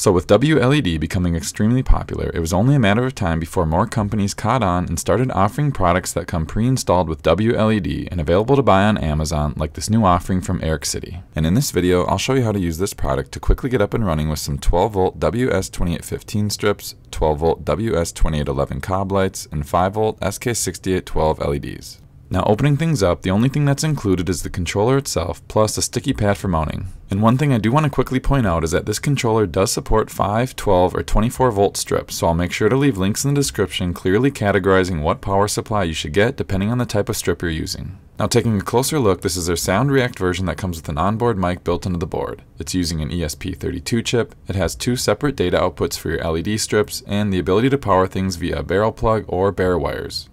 So with WLED becoming extremely popular, it was only a matter of time before more companies caught on and started offering products that come pre-installed with WLED and available to buy on Amazon like this new offering from ERICSITY. And in this video, I'll show you how to use this product to quickly get up and running with some 12 volt WS2815 strips, 12 volt WS2811 cob lights, and 5 volt SK6812 LEDs. Now opening things up, the only thing that's included is the controller itself, plus a sticky pad for mounting. And one thing I do want to quickly point out is that this controller does support 5, 12, or 24 volt strips, so I'll make sure to leave links in the description clearly categorizing what power supply you should get depending on the type of strip you're using. Now taking a closer look, this is their Sound React version that comes with an onboard mic built into the board. It's using an ESP32 chip, it has two separate data outputs for your LED strips, and the ability to power things via a barrel plug or bare wires.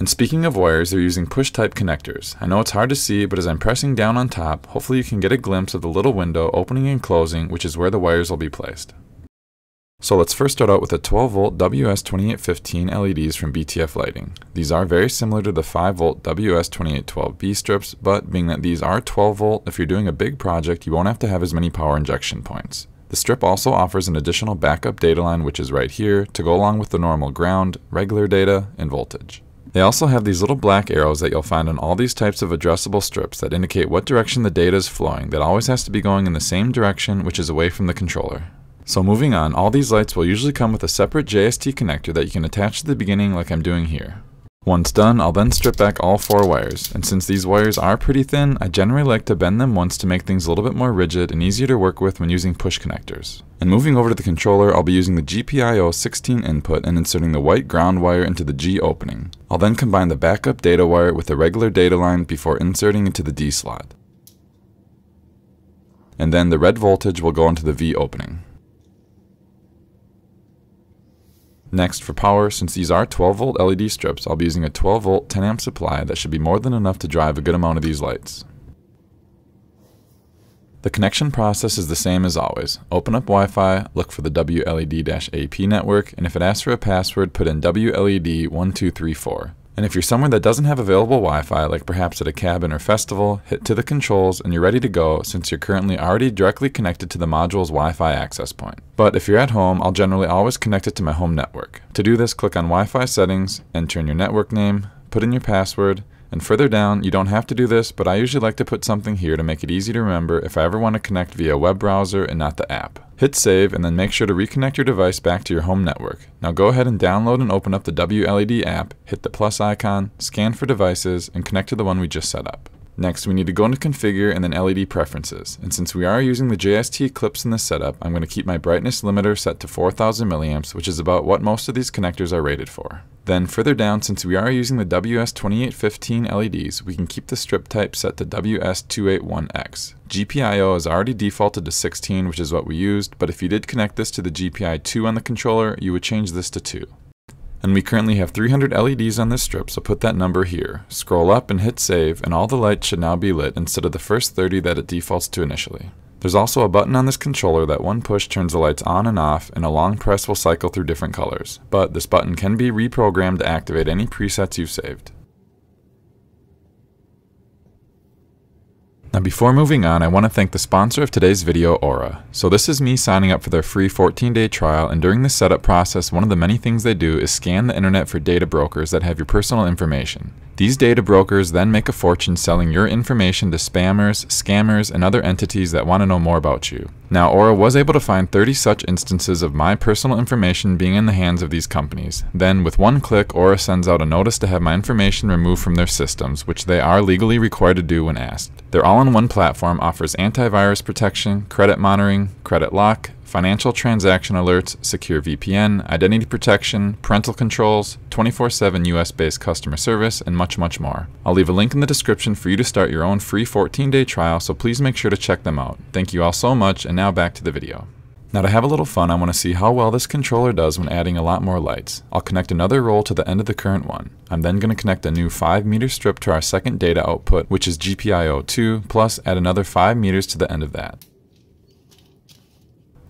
And speaking of wires, they're using push type connectors. I know it's hard to see, but as I'm pressing down on top, hopefully you can get a glimpse of the little window opening and closing, which is where the wires will be placed. So let's first start out with the 12 volt WS2815 LEDs from BTF Lighting. These are very similar to the 5 volt WS2812B strips, but being that these are 12 volt, if you're doing a big project, you won't have to have as many power injection points. The strip also offers an additional backup data line, which is right here, to go along with the normal ground, regular data, and voltage. They also have these little black arrows that you'll find on all these types of addressable strips that indicate what direction the data is flowing that always has to be going in the same direction which is away from the controller. So moving on, all these lights will usually come with a separate JST connector that you can attach to the beginning like I'm doing here. Once done, I'll then strip back all four wires, and since these wires are pretty thin, I generally like to bend them once to make things a little bit more rigid and easier to work with when using push connectors. And moving over to the controller, I'll be using the GPIO 16 input and inserting the white ground wire into the G opening. I'll then combine the backup data wire with the regular data line before inserting into the D slot. And then the red voltage will go into the V opening. Next, for power, since these are 12 volt LED strips, I'll be using a 12 volt 10 amp supply that should be more than enough to drive a good amount of these lights. The connection process is the same as always. Open up Wi-Fi, look for the WLED-AP network, and if it asks for a password, put in WLED1234. And if you're somewhere that doesn't have available Wi-Fi, like perhaps at a cabin or festival, hit to the controls and you're ready to go since you're currently already directly connected to the module's Wi-Fi access point. But if you're at home, I'll generally always connect it to my home network. To do this, click on Wi-Fi settings, enter in your network name, put in your password, and further down, you don't have to do this, but I usually like to put something here to make it easy to remember if I ever want to connect via web browser and not the app. Hit save and then make sure to reconnect your device back to your home network. Now go ahead and download and open up the WLED app, hit the plus icon, scan for devices, and connect to the one we just set up. Next, we need to go into Configure and then LED Preferences. And since we are using the JST clips in this setup, I'm going to keep my brightness limiter set to 4000 milliamps, which is about what most of these connectors are rated for. Then further down, since we are using the WS2815 LEDs, we can keep the strip type set to WS281X. GPIO is already defaulted to 16, which is what we used, but if you did connect this to the GPI 2 on the controller, you would change this to 2. And we currently have 300 LEDs on this strip, so put that number here. Scroll up and hit save, and all the lights should now be lit instead of the first 30 that it defaults to initially. There's also a button on this controller that one push turns the lights on and off, and a long press will cycle through different colors. But this button can be reprogrammed to activate any presets you've saved. Now before moving on, I want to thank the sponsor of today's video, Aura. So this is me signing up for their free 14-day trial, and during the setup process, one of the many things they do is scan the internet for data brokers that have your personal information. These data brokers then make a fortune selling your information to spammers, scammers, and other entities that want to know more about you. Now, Aura was able to find 30 such instances of my personal information being in the hands of these companies. Then, with one click, Aura sends out a notice to have my information removed from their systems, which they are legally required to do when asked. Their all-in-one platform offers antivirus protection, credit monitoring, credit lock, financial transaction alerts, secure VPN, identity protection, parental controls, 24-7 US-based customer service, and much, much more. I'll leave a link in the description for you to start your own free 14-day trial, so please make sure to check them out. Thank you all so much, and now back to the video. Now to have a little fun, I want to see how well this controller does when adding a lot more lights. I'll connect another roll to the end of the current one. I'm then going to connect a new 5 meter strip to our second data output, which is GPIO 2, plus add another 5 meters to the end of that.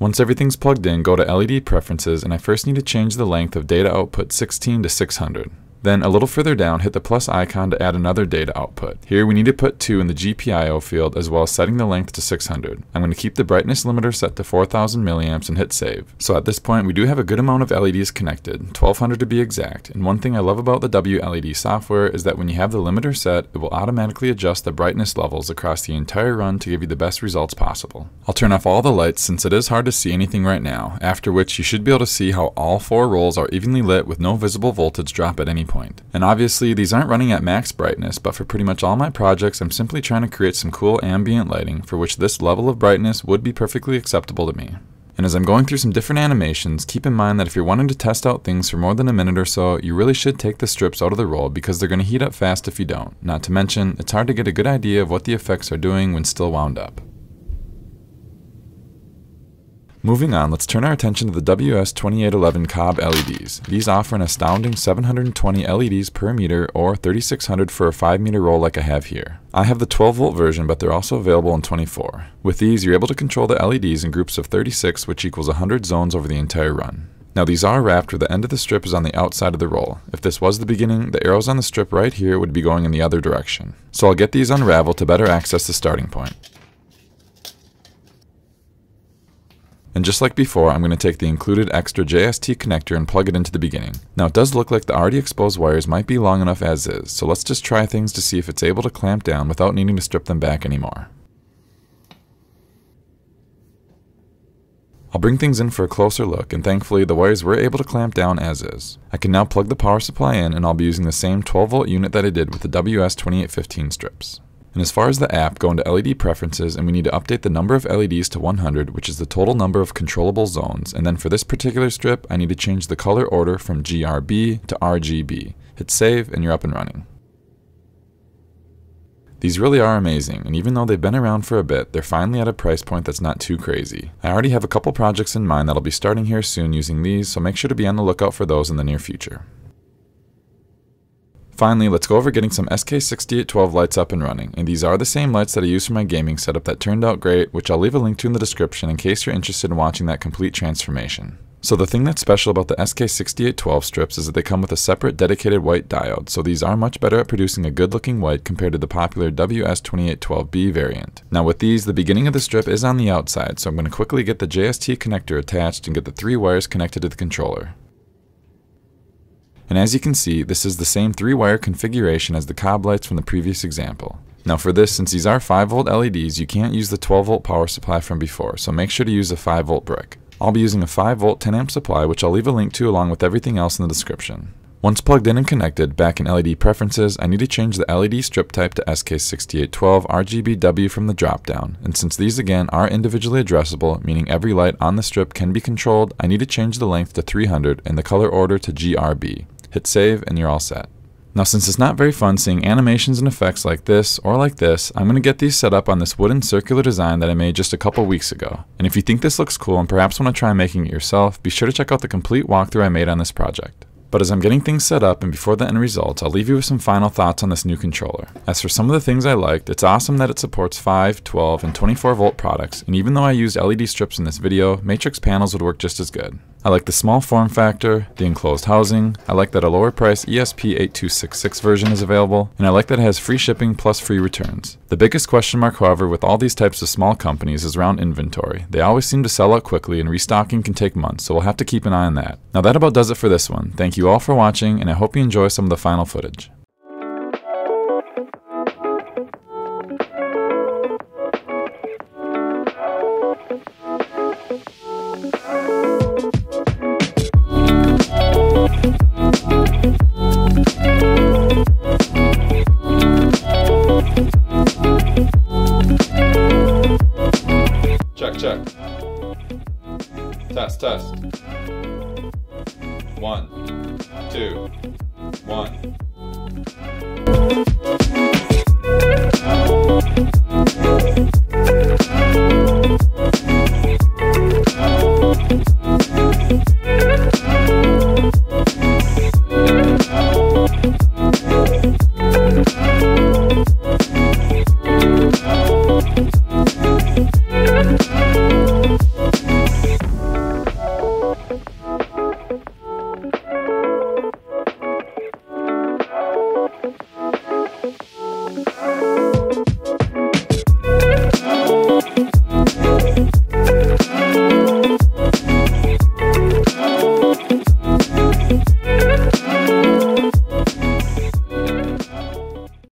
Once everything's plugged in, go to LED Preferences and I first need to change the length of data output 16 to 600. Then a little further down, hit the plus icon to add another data output. Here we need to put 2 in the GPIO field as well as setting the length to 600. I'm going to keep the brightness limiter set to 4000 milliamps and hit save. So at this point we do have a good amount of LEDs connected, 1200 to be exact, and one thing I love about the WLED software is that when you have the limiter set, it will automatically adjust the brightness levels across the entire run to give you the best results possible. I'll turn off all the lights since it is hard to see anything right now, after which you should be able to see how all four rolls are evenly lit with no visible voltage drop at any point. And obviously these aren't running at max brightness, but for pretty much all my projects I'm simply trying to create some cool ambient lighting for which this level of brightness would be perfectly acceptable to me. And as I'm going through some different animations, keep in mind that if you're wanting to test out things for more than a minute or so, you really should take the strips out of the roll because they're going to heat up fast if you don't. Not to mention, it's hard to get a good idea of what the effects are doing when still wound up. Moving on, let's turn our attention to the WS2811 cob LEDs. These offer an astounding 720 LEDs per meter or 3600 for a 5 meter roll like I have here. I have the 12 volt version, but they're also available in 24. With these, you're able to control the LEDs in groups of 36, which equals 100 zones over the entire run. Now these are wrapped where the end of the strip is on the outside of the roll. If this was the beginning, the arrows on the strip right here would be going in the other direction. So I'll get these unraveled to better access the starting point. And just like before, I'm going to take the included extra JST connector and plug it into the beginning. Now it does look like the already exposed wires might be long enough as is, so let's just try things to see if it's able to clamp down without needing to strip them back anymore. I'll bring things in for a closer look, and thankfully the wires were able to clamp down as is. I can now plug the power supply in and I'll be using the same 12 volt unit that I did with the WS2815 strips. And as far as the app, go into LED preferences and we need to update the number of LEDs to 100, which is the total number of controllable zones. And then for this particular strip, I need to change the color order from GRB to RGB. Hit save and you're up and running. These really are amazing, and even though they've been around for a bit, they're finally at a price point that's not too crazy. I already have a couple projects in mind that'll be starting here soon using these, so make sure to be on the lookout for those in the near future. Finally, let's go over getting some SK6812 lights up and running, and these are the same lights that I used for my gaming setup that turned out great, which I'll leave a link to in the description in case you're interested in watching that complete transformation. So the thing that's special about the SK6812 strips is that they come with a separate dedicated white diode, so these are much better at producing a good looking white compared to the popular WS2812B variant. Now with these, the beginning of the strip is on the outside, so I'm going to quickly get the JST connector attached and get the three wires connected to the controller. And as you can see, this is the same 3-wire configuration as the cob lights from the previous example. Now for this, since these are 5V LEDs, you can't use the 12V power supply from before, so make sure to use a 5V brick. I'll be using a 5V 10A supply, which I'll leave a link to along with everything else in the description. Once plugged in and connected, back in LED preferences, I need to change the LED strip type to SK6812 RGBW from the dropdown, and since these again are individually addressable, meaning every light on the strip can be controlled, I need to change the length to 300 and the color order to GRB. Hit save and you're all set. Now since it's not very fun seeing animations and effects like this or like this, I'm going to get these set up on this wooden circular design that I made just a couple weeks ago. And if you think this looks cool and perhaps want to try making it yourself, be sure to check out the complete walkthrough I made on this project. But as I'm getting things set up and before the end result, I'll leave you with some final thoughts on this new controller. As for some of the things I liked, it's awesome that it supports 5, 12, and 24 volt products, and even though I used LED strips in this video, matrix panels would work just as good. I like the small form factor, the enclosed housing, I like that a lower price ESP8266 version is available, and I like that it has free shipping plus free returns. The biggest question mark however with all these types of small companies is around inventory. They always seem to sell out quickly and restocking can take months, so we'll have to keep an eye on that. Now that about does it for this one. Thank you all for watching, and I hope you enjoy some of the final footage. Check. Test, test. One, two, one.